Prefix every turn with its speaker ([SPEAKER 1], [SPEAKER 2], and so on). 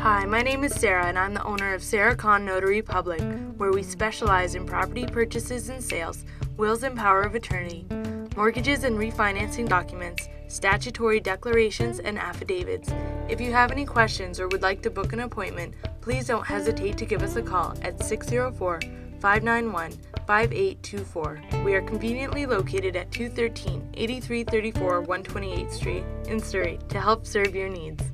[SPEAKER 1] Hi, my name is Saira, and I'm the owner of Saira Khan Notary Public, where we specialize in property purchases and sales, wills and power of attorney, mortgages and refinancing documents, statutory declarations, and affidavits. If you have any questions or would like to book an appointment, please don't hesitate to give us a call at 604 591 5824. We are conveniently located at 213 8334 128th Street in Surrey to help serve your needs.